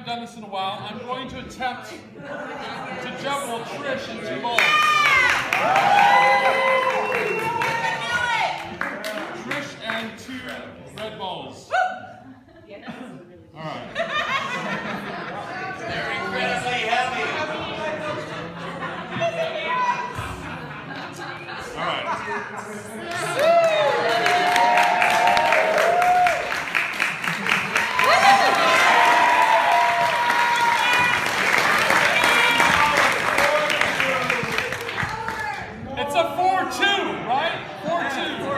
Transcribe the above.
haven't done this in a while, I'm going to attempt to juggle Trish and Timon. Trish and two Red balls. All right. They're incredibly heavy. All right. It's a 4-2, right? 4-2.